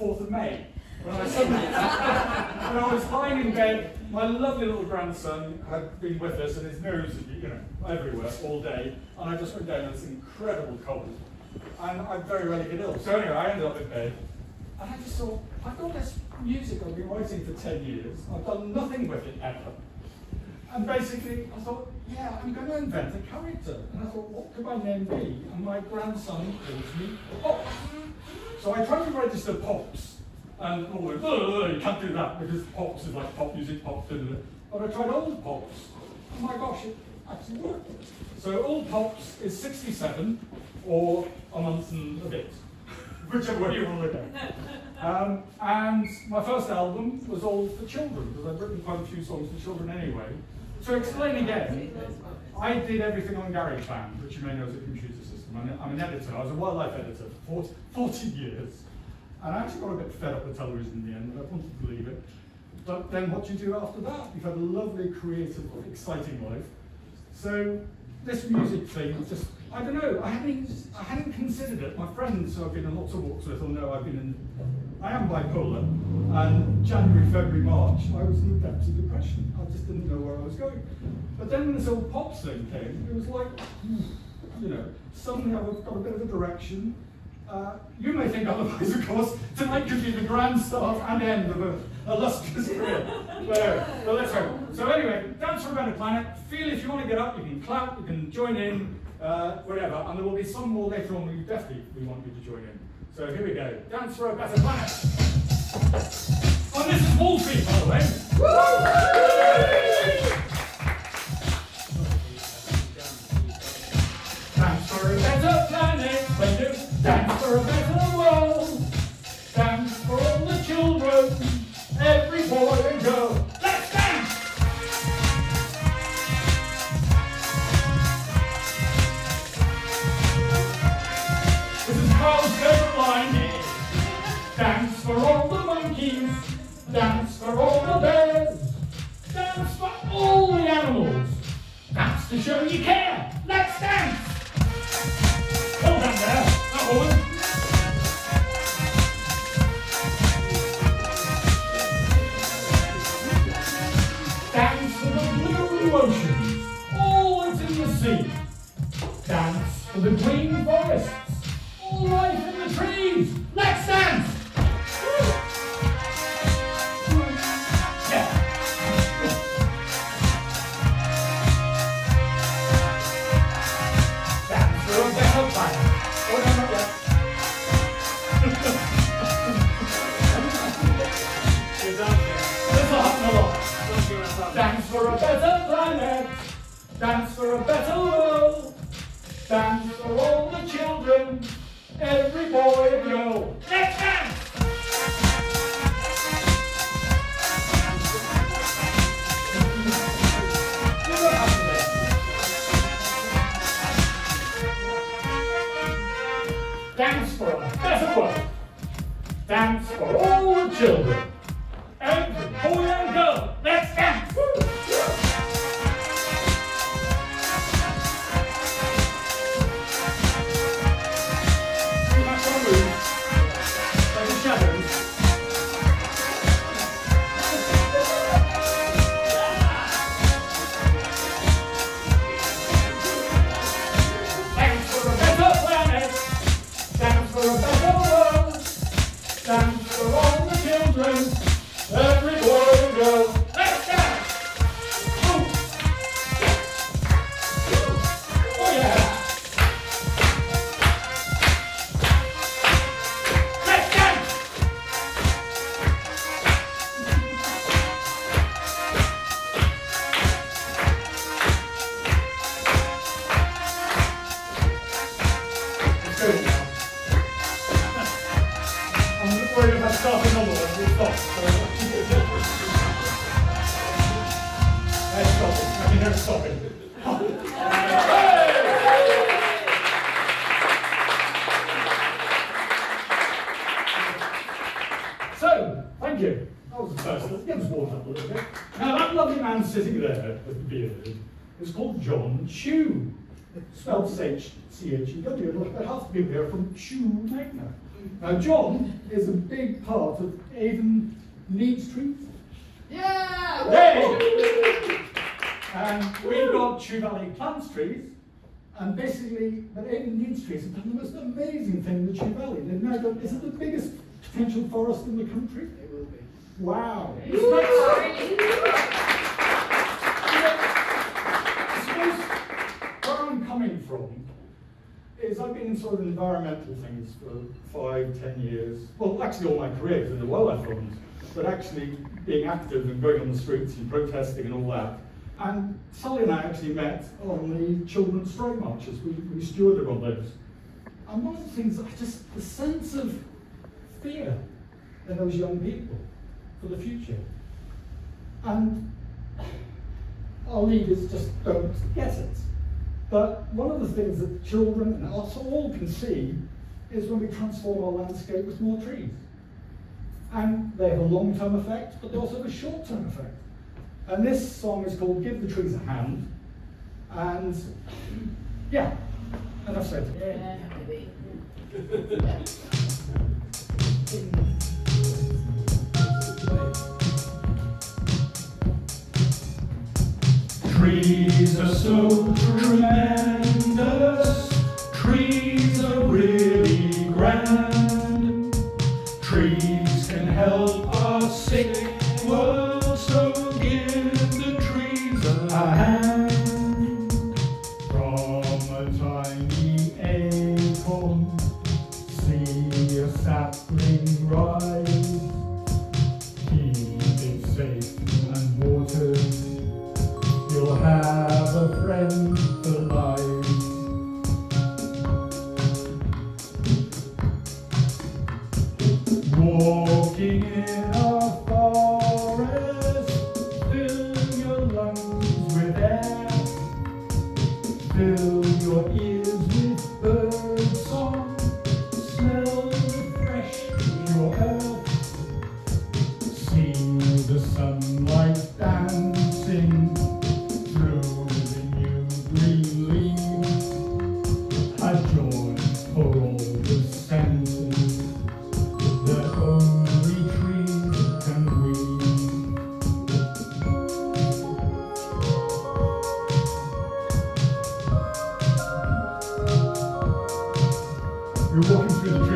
4th of May. When I, suddenly, when I was lying in bed, my lovely little grandson had been with us, and his nose, you know, everywhere all day, and I just went down in this incredible cold. And I very rarely get ill. So anyway, I ended up in bed, and I just thought, I've got this music I've been writing for 10 years, I've done nothing with it ever. And basically, I thought, yeah, I'm going to invent a character. And I thought, what could my name be? And my grandson calls me Pops. So I tried to register Pops. And all went, oh, you can't do that because Pops is like pop music, pop, da. But I tried Old Pops. Oh my gosh, it actually worked. So Old Pops is 67 or a month and a bit, whichever way you want to it. Um, and my first album was all for children, because I've written quite a few songs for children anyway. To explain again, I did everything on GarageBand, which you may know is a computer system. I'm, an editor. I was a wildlife editor for 40, 40 years. And I actually got a bit fed up with television in the end, and I wanted to leave it. But then what do you do after that? You've had a lovely, creative, exciting life. So this music thing just, I don't know, I hadn't, I hadn't considered it. My friends who I've been on lots of walks with will know I've been in, I am bipolar, and January, February, March, I was in the depths of depression. I just didn't know where I was going. But then when this old pop thing came, it was like, you know, suddenly I've got a bit of a direction. Uh, you may think otherwise, of course. Tonight could be the grand start and end of a illustrious career. But, but let's go. So anyway, Dance for a Better Planet. Feel if you want to get up, you can clap, you can join in, uh, whatever. And there will be some more later on we definitely we want you to join in. So here we go. Dance for a Better Planet. Oh, this is Wolfy, by the way. Dance for a better planet, dance for a better world. Dance for all the children, every boy and girl. Show you care. Brooklyn. Spelled C-H-E-W. About half the people here are from Chew Magna. Now, John is a big part of Avon Needs Trees. Yeah! Yay! And we've got Chew Valley Plants Trees, and basically, but Avon Needs Trees have done the most amazing thing in the Chew Valley. They've now done, is it the biggest potential forest in the country? It will be. Wow. Coming from is I've been in sort of environmental things for five, ten years. Well, actually all my career in the wildlife funds, but actually being active and going on the streets and protesting and all that. And Sally and I actually met on the children's strike marches. We, we stewarded on those. And one of the things, I just, the sense of fear in those young people for the future. And our leaders just don't get it. But one of the things that children and us all can see is when we transform our landscape with more trees. And they have a long-term effect, but they also have a short-term effect. And this song is called Give the Trees a Hand. And yeah, enough said. Yeah. Trees are so tremendous, trees are really grand. You're walking through the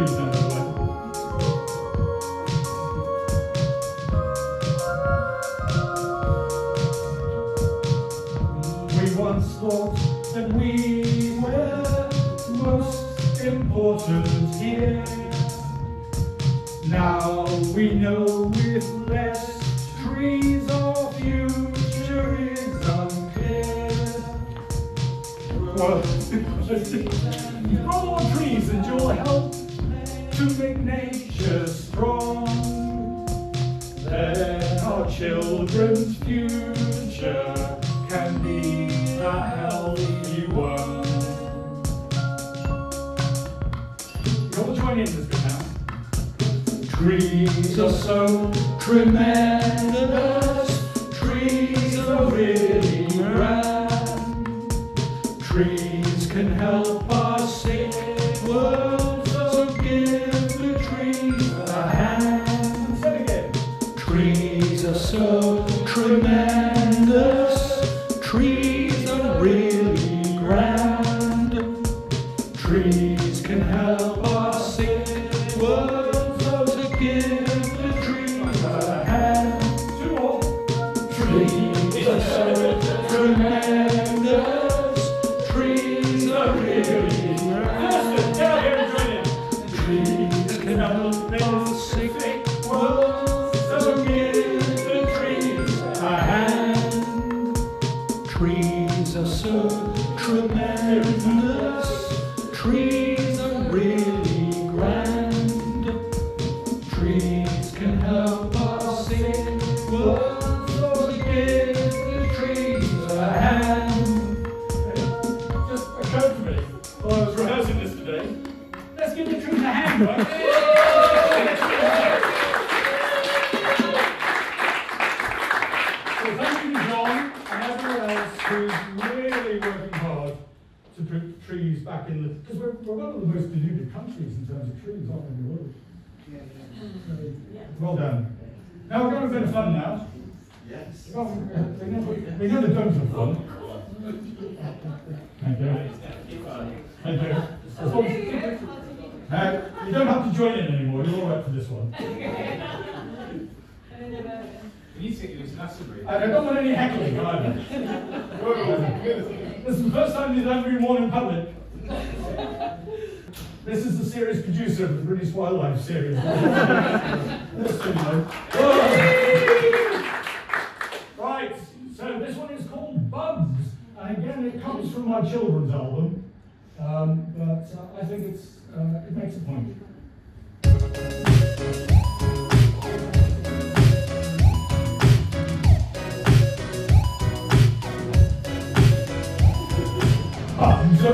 fun. Thank you. Thank you. As long as- Uh, you don't have to join in anymore, you're all right for this one. We need to get you into Glastonbury. I don't want any heckling either. This is the first time have ever been worn in public. This is the series producer of the British Wildlife Series. This. My children's album. Um, but uh, I think it's, uh, it makes a point. Bugs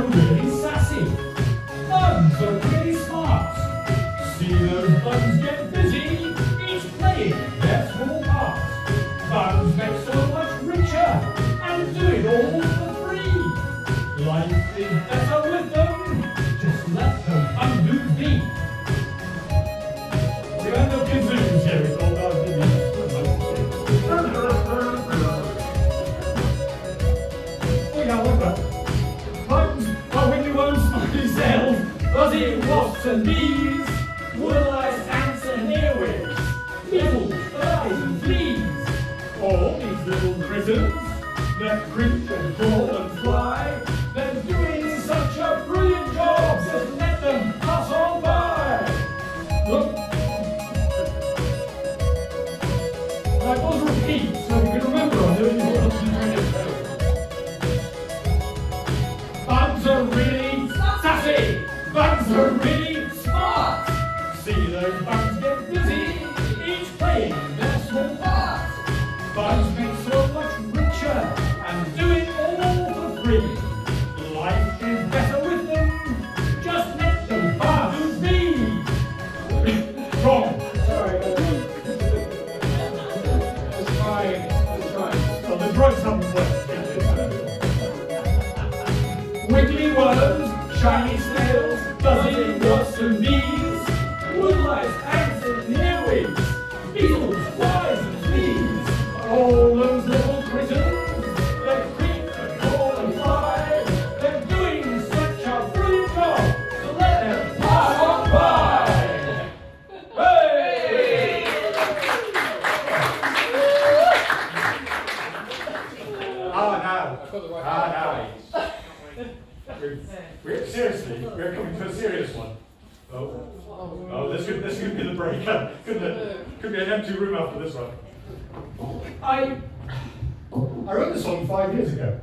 five years ago.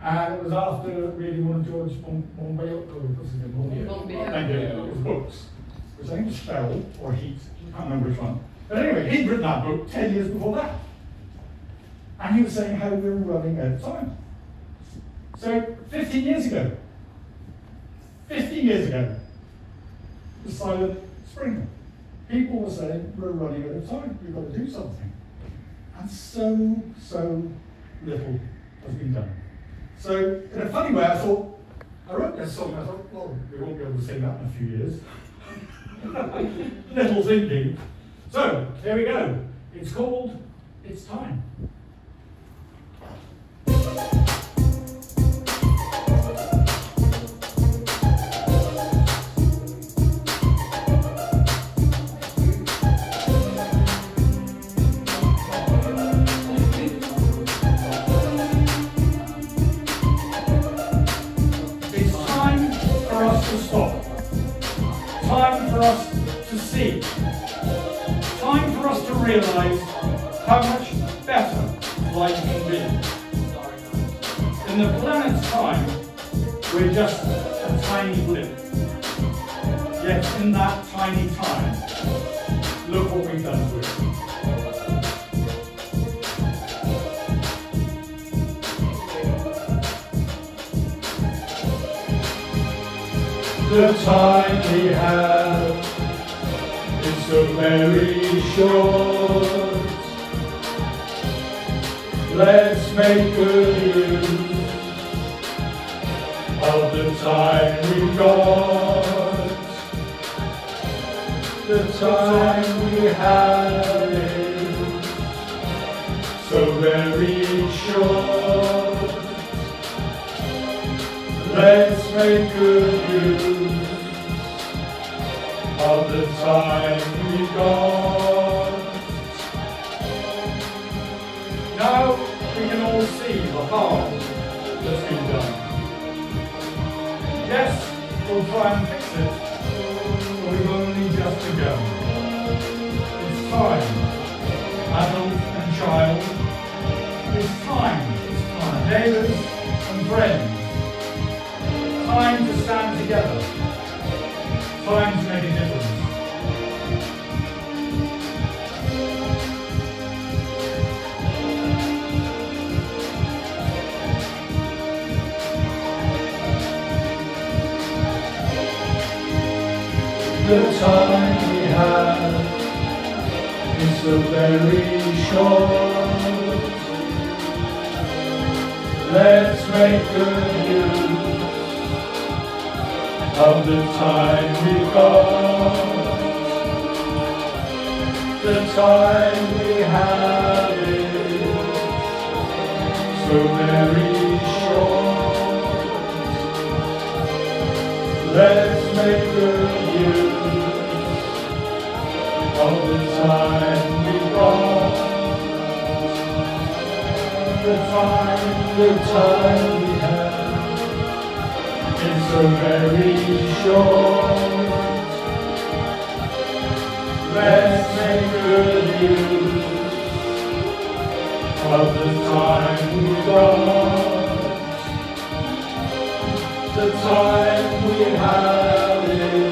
And it was after reading one of George Mon- Monbiot, oh, what's his name? Monbiot. Monbiot. Thank you, his books. Which I think was Spell or Heat, I can't remember which one. But anyway, he'd written that book 10 years before that. And he was saying how we were running out of time. So 15 years ago, 15 years ago, the silent spring. People were saying, we're running out of time, we've got to do something. And so, so little has been done. So, in a funny way, I thought, I wrote this song, I thought, well, we won't be able to sing that in a few years. little thinking. So, here we go. It's called It's Time. Us to see. Time for us to realize how much better life can be. In the planet's time, we're just a tiny blip. Yet in that tiny time, look what we've done to it. The time we so very short. Let's make good use of the time we've got, the time we had it, so very short. Let's make good use of the time got. Now we can all see the harm that's been done. Yes, we'll try and fix it, but we've only just begun. It's time, adult and child. It's time, it's time, neighbours and friends. Time to stand together. Time to The time we have is so very short. Let's make good use of the time we've got. The time we have is so very short. Let's time we got. The time, we have is so very short. Let's make good use of the time we got. The time we have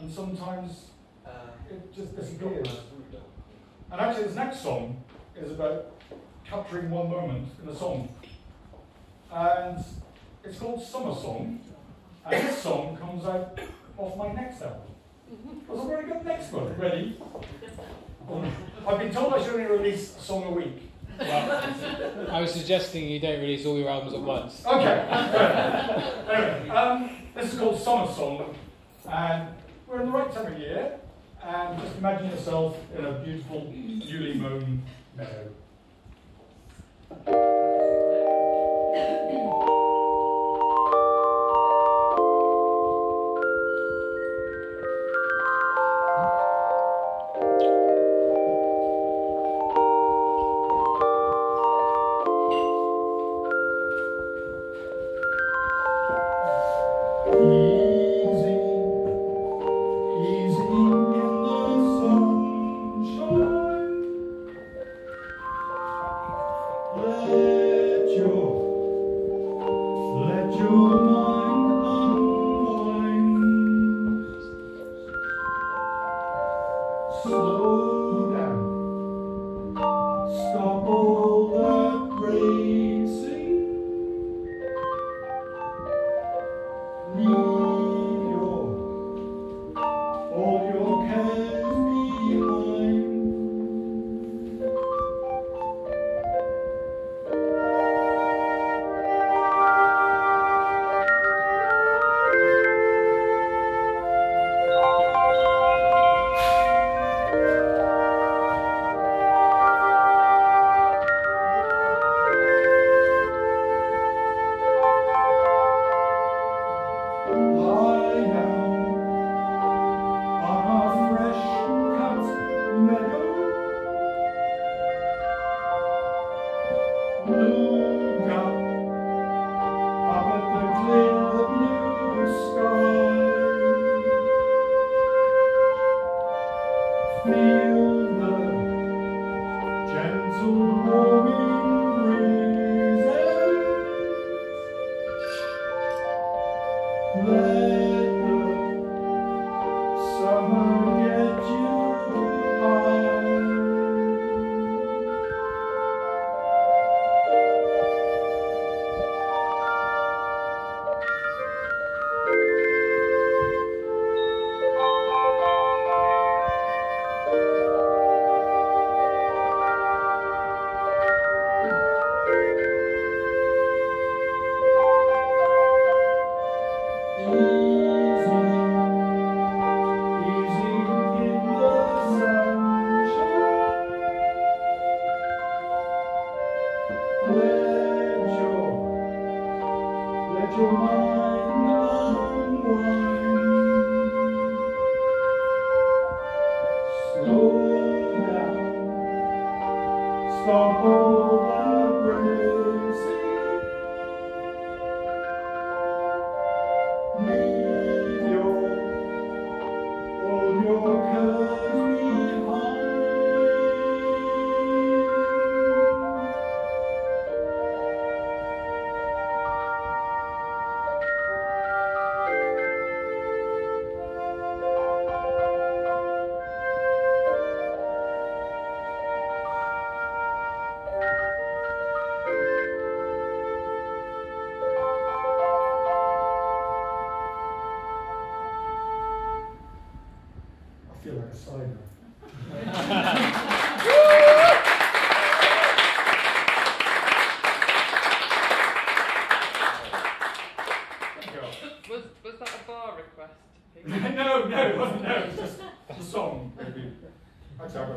and sometimes it just disappears. And actually, this next song is about capturing one moment in a song. And it's called Summer Song, and this song comes out off my next album. That's a very good next one. Ready? I've been told I should only release a song a week. Well, I was suggesting you don't release all your albums at once. Okay. anyway, um, this is called Summer Song, and we're in the right time of year. And just imagine yourself in a beautiful, newly mown meadow.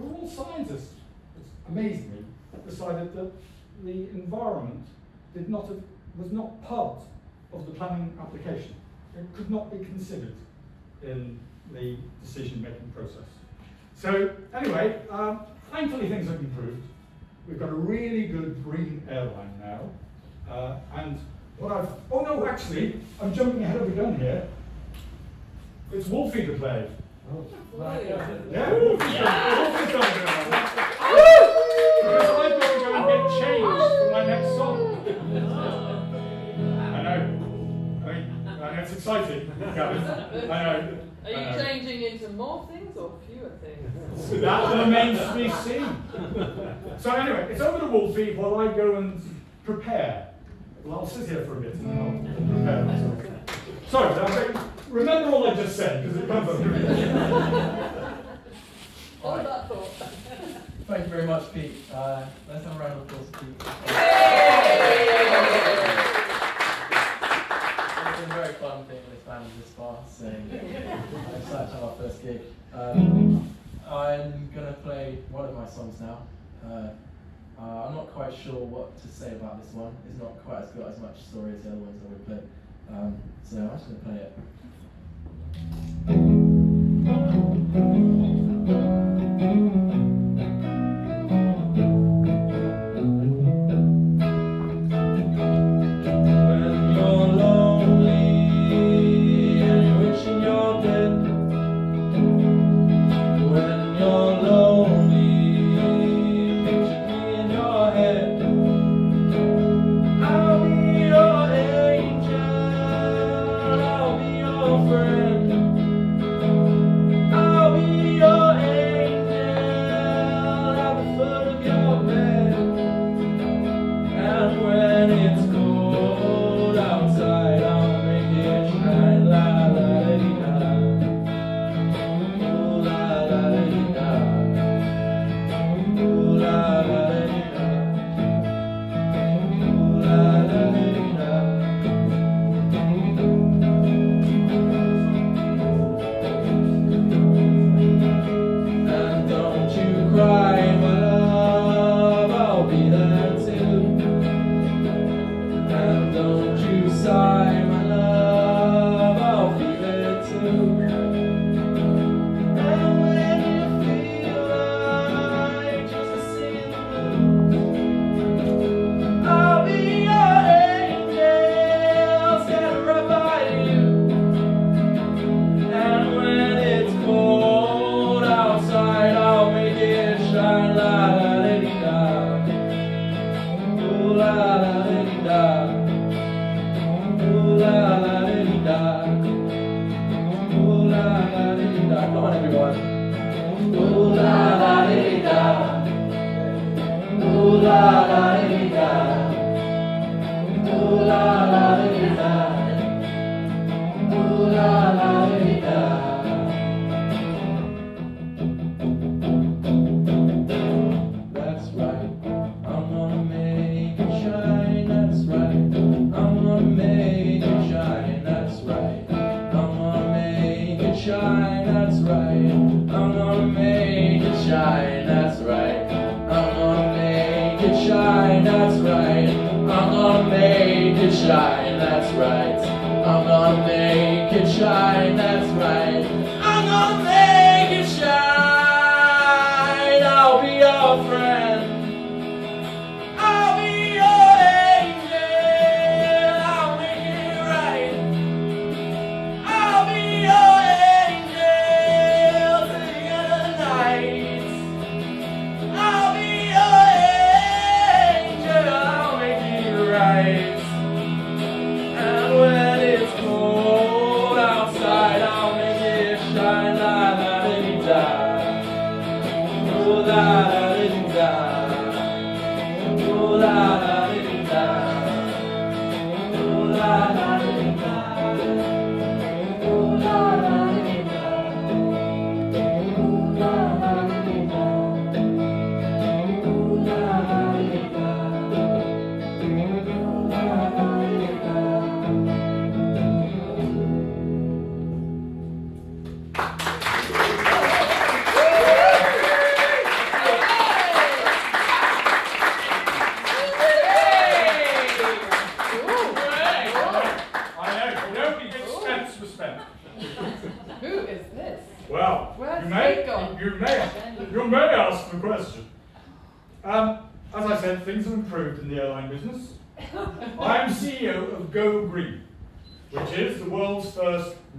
who all scientists, amazingly, decided that the environment did not have, was not part of the planning application. It could not be considered in the decision-making process. So anyway, um, Thankfully, things have improved. We've got a really good green airline now. Uh, and what I've, oh no, actually, I'm jumping ahead of the gun here. It's Wolfy to play. Right. Yeah, Wolfy's yeah. Wolfy's going to Because I've got to go and get changed for my next song. I know. I mean, I it's exciting, Gavin. I know. Are you uh, changing into more things or fewer things? that remains to be seen. So anyway, it's over to Wolfy while I go and prepare. Well, I'll sit here for a bit and I'll prepare myself. Sorry, remember all I just said because it comes up. All that thought. Thank you very much, Pete. Uh, let's have a round of applause, Pete. It's been very fun being with this band this far, so I'm excited to have our first gig. Um, I'm going to play one of my songs now. Uh, uh, I'm not quite sure what to say about this one. It's not quite as got as much story as the other ones that we played. Um, so I'm just going to play it. thank you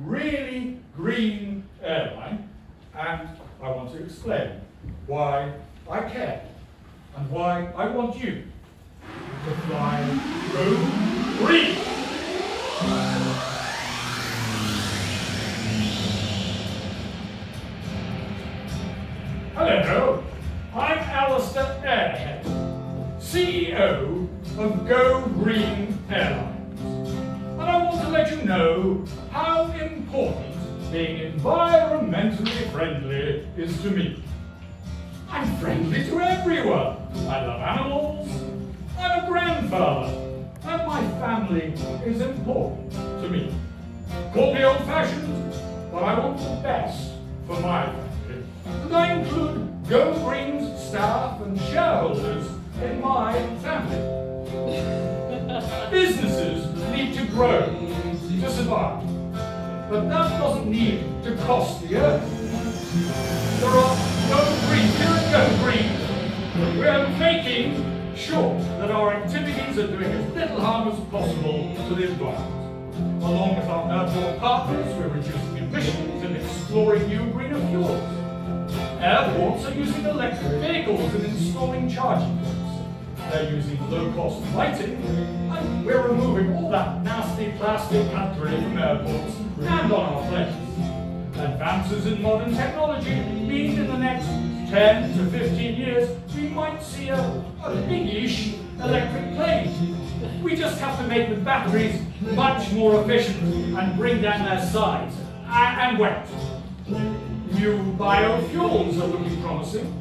really green airline, and I want to explain why I care and why I want you to fly Go Green. Hello, I'm Alistair Airhead, CEO of Go Green Airlines. Is to me. I'm friendly to everyone. I love animals. I'm a grandfather. And my family is important to me. Call me old-fashioned, but I want the best for my family. And I include Go Green's staff and shareholders in my family. Businesses need to grow to survive, but that doesn't need to cost the earth. There are Go Green, here at Go Green, we are making sure that our activities are doing as little harm as possible to the environment. Along with our airport partners, we're reducing emissions and exploring new greener fuels. Airports are using electric vehicles and installing charging points. They're using low-cost lighting, and we're removing all that nasty plastic cutlery from airports and on our planes. Advances in modern technology mean in the next 10 to 15 years we might see a, a big-ish electric plane. We just have to make the batteries much more efficient and bring down their size and, weight. New biofuels are looking promising.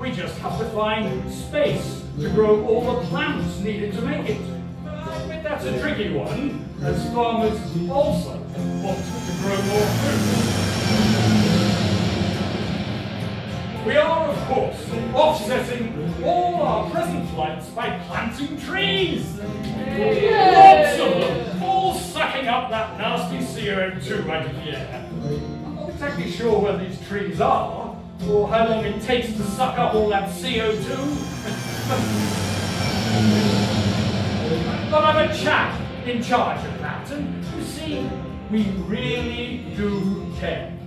We just have to find space to grow all the plants needed to make it. But I admit that's a tricky one, as farmers also want to grow more food. We are, of course, offsetting all our present flights by planting trees. Lots of them, all sucking up that nasty CO2 out of the air. I'm not exactly sure where these trees are, or how long it takes to suck up all that CO2. but I'm a chap in charge of that, and you see, we really do care.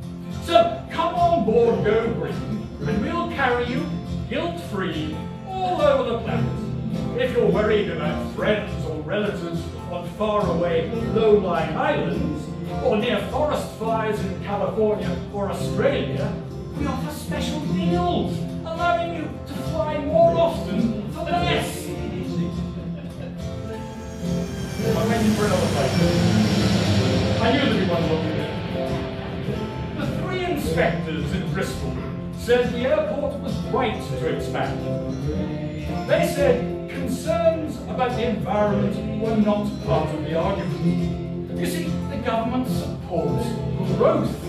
So come on board Go Green, and we'll carry you guilt-free all over the planet. If you're worried about friends or relatives on faraway, low-lying islands, or near forest fires in California or Australia, we offer special deals, allowing you to fly more often for less. I'm waiting for another flight. I knew there'd be one says the airport was right to expand. They said concerns about the environment were not part of the argument. You see, the government supports growth.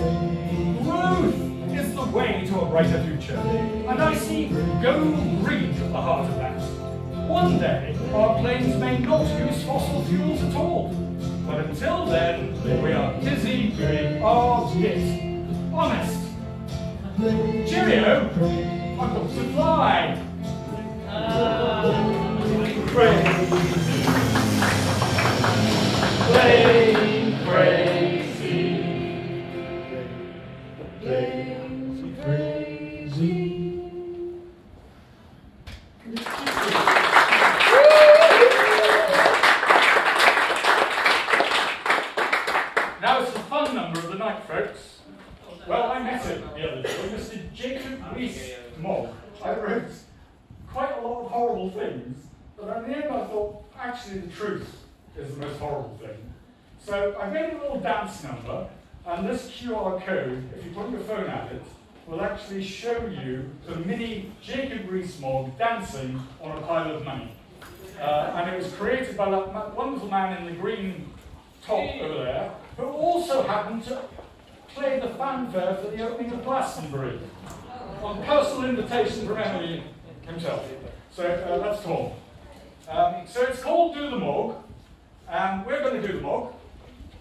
Growth is the way to a brighter future. And I see Go Green at the heart of that. One day, our planes may not use fossil fuels at all. But until then, we are busy doing our bit. Honest. Cheerio! I've got to fly. Plane the opening of Glastonbury, on personal invitation from Emily himself. So uh, that's Tom. Um, so it's called Do the Mogg, and we're going to do the Mogg.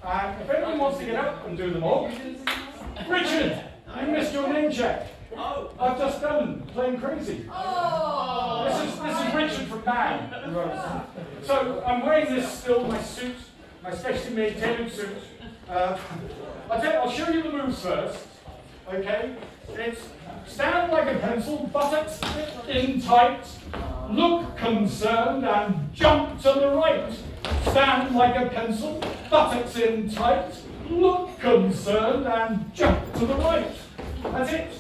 And if anyone wants to get up and do the Mogg, Richard, you missed your name check. Oh. I've just done playing crazy. Oh. This is this is Richard from Man. So I'm wearing this still, my suit, my specially made tailored suit. Uh, I'll, I'll show you the moves first. Okay? It's stand like a pencil, buttocks in tight, look concerned and jump to the right. Stand like a pencil, buttocks in tight, look concerned and jump to the right. That's it.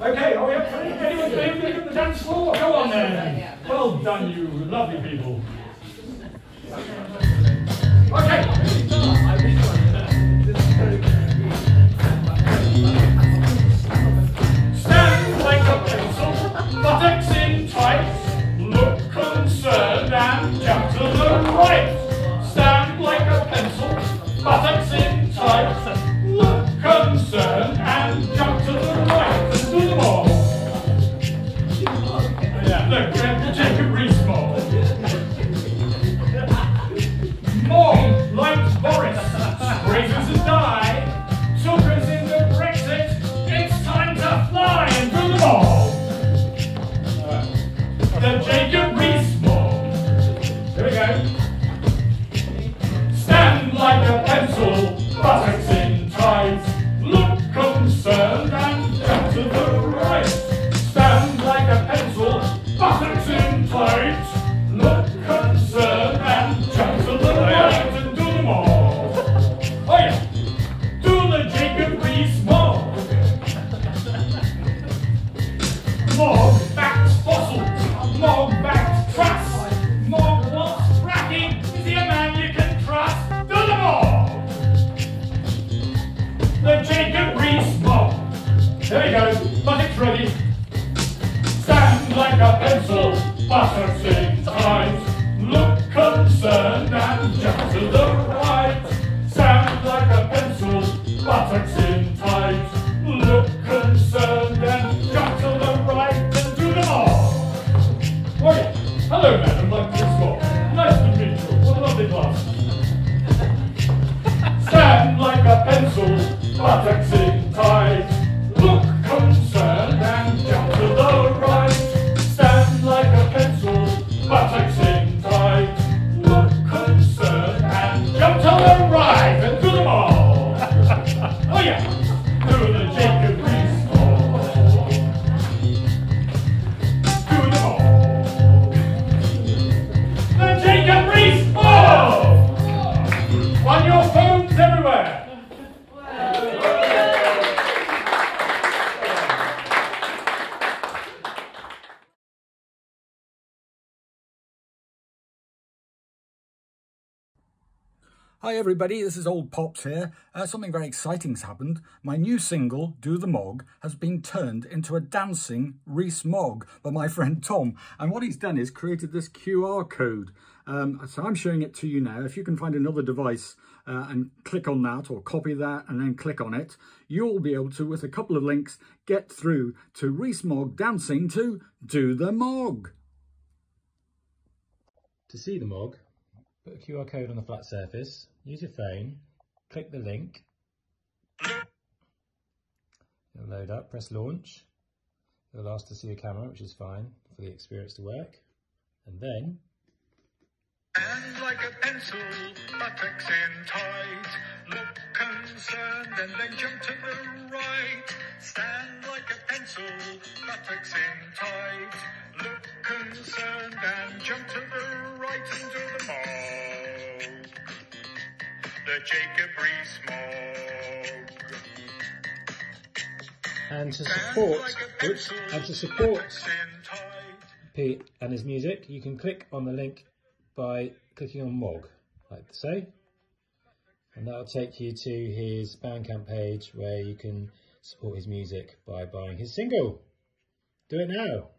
Okay, oh are we up for anyone look at the dance floor? Go on then. Well done, you lovely people. Okay. The Jacob Rees-Mogg. Here we go. Stand like a pencil, buttocks Hi everybody, this is Old Pops here. Uh, something very exciting's happened. My new single, Do the Mogg, has been turned into a dancing Rees-Mogg by my friend Tom. And what he's done is created this QR code. Um, so I'm showing it to you now. If you can find another device uh, and click on that or copy that and then click on it, you'll be able to, with a couple of links, get through to Rees-Mogg dancing to Do the Mogg. To see the Mogg, put a QR code on the flat surface, use your phone, click the link, it'll load up, press launch, it'll ask to see a camera, which is fine for the experience to work, and then And like a pencil, buttocks in tight. Look concerned and then jump to the right. Stand like a pencil, buttocks in tight. Look concerned and jump to the right into the mall. The Jacob Rees-Mogg. and to support like oops, and to support buttocks in tight. Pete and his music, you can click on the link by clicking on Mogg, like so. And that'll take you to his Bandcamp page where you can support his music by buying his single. Do it now.